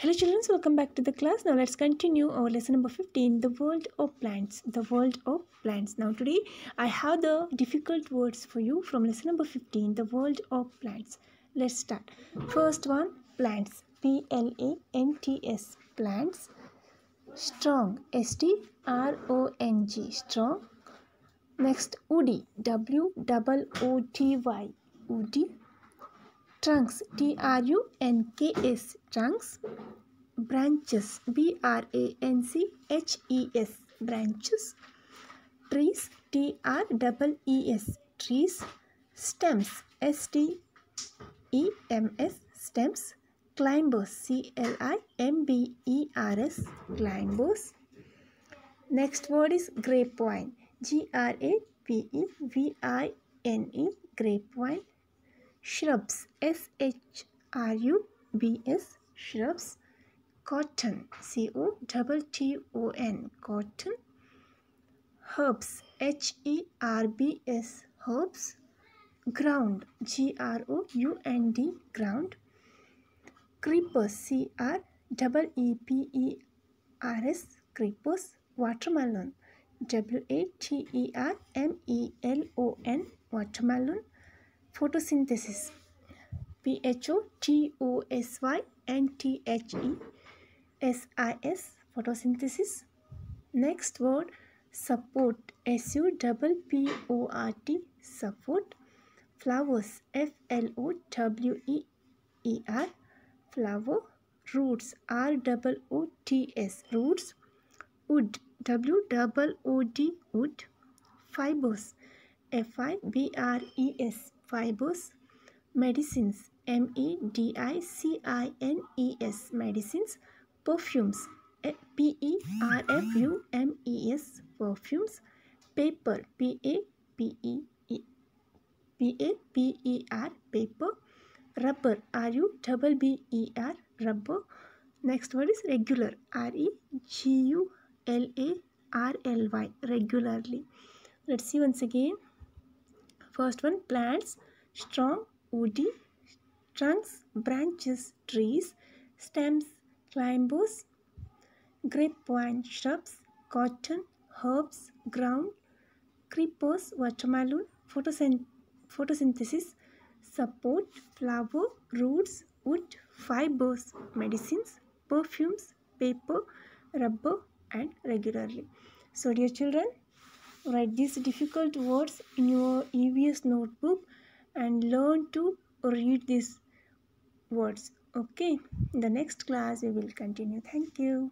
Hello children, welcome back to the class. Now let's continue our lesson number 15, the world of plants. The world of plants. Now today I have the difficult words for you from lesson number 15, the world of plants. Let's start. First one, plants. P L A N T S. Plants. Strong. S T R O N G. Strong. Next, woody. W double O T Y. Woody. Trunks. T R U N K S. Trunks. Branches. B R A N C H E S. Branches. Trees. T R double E S. Trees. Stems. S T E M S. Stems. Climbers. C L I M B E R S. Climbers. Next word is grapevine. G R A P E V I N E. Grapevine. Shrubs. S H R U B S. Shrubs. Cotton. C O double T O N. Cotton. Herbs. H E R B S. Herbs. Ground. G R O U N D. Ground. Creepers. C R double E P E R S. Creepers. Watermelon. W A T E R M E L O N. Watermelon. Photosynthesis. P H O T O S Y N T H E S I S. Photosynthesis. Next word support. S U double P O R T. Support. Flowers. F L O W E E R. Flower. Roots. R double O T S. Roots. Wood. W double O D. Wood. Fibers. F I B R E S. Fibers. Medicines. M E D I C I N E S. Medicines. Perfumes. Eh, P E R F U M E S. Perfumes. Paper. P A P E P A P E R. Paper. Rubber. R U double B E R. Rubber. Next word is regular. R E G U L A R L Y. Regularly. Let's see once again. First one plants, strong, woody, trunks, branches, trees, stems, climbers, grapevine, shrubs, cotton, herbs, ground, creepers, watermelon, photosynth photosynthesis, support, flower, roots, wood, fibers, medicines, perfumes, paper, rubber, and regularly. So, dear children, write these difficult words in your EVS notebook and learn to read these words. Okay, in the next class we will continue. Thank you.